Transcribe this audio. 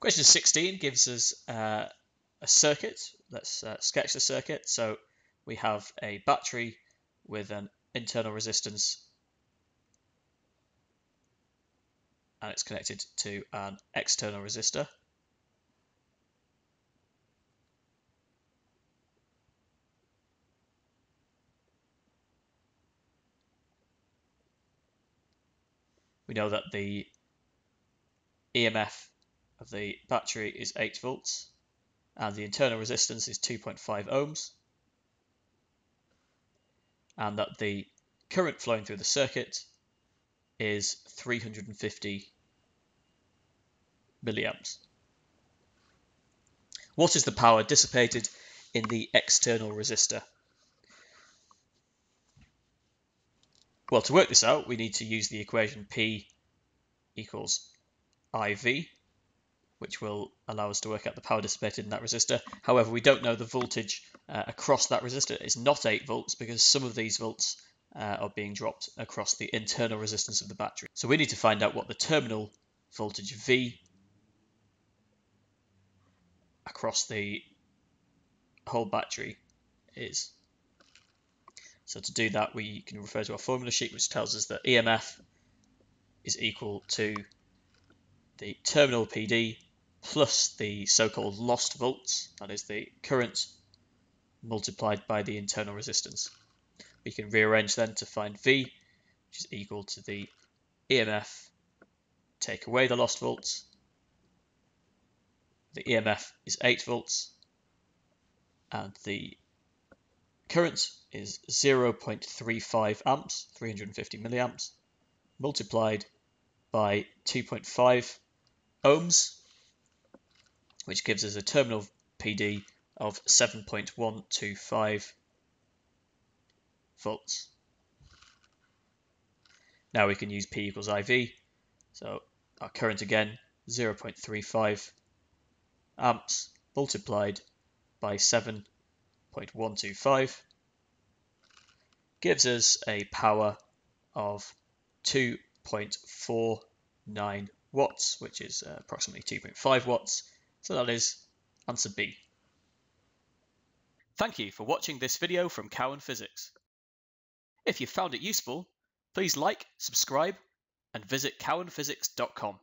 Question 16 gives us uh, a circuit. Let's uh, sketch the circuit. So we have a battery with an internal resistance and it's connected to an external resistor. We know that the EMF of the battery is 8 volts and the internal resistance is 2.5 ohms and that the current flowing through the circuit is 350 milliamps. What is the power dissipated in the external resistor? Well, to work this out, we need to use the equation P equals IV, which will allow us to work out the power dissipated in that resistor. However, we don't know the voltage uh, across that resistor. It's not 8 volts because some of these volts uh, are being dropped across the internal resistance of the battery. So we need to find out what the terminal voltage V across the whole battery is. So to do that, we can refer to our formula sheet, which tells us that EMF is equal to the terminal PD plus the so-called lost volts, that is the current multiplied by the internal resistance. We can rearrange then to find V, which is equal to the EMF, take away the lost volts. The EMF is 8 volts, and the current is 0.35 amps, 350 milliamps, multiplied by 2.5 ohms, which gives us a terminal PD of 7.125 volts. Now we can use P equals IV. So our current again, 0.35 amps multiplied by 7.125 gives us a power of 2.49 watts, which is uh, approximately 2.5 watts. So that is answer B. Thank you for watching this video from Cowen Physics. If you found it useful, please like, subscribe, and visit cowenphysics.com.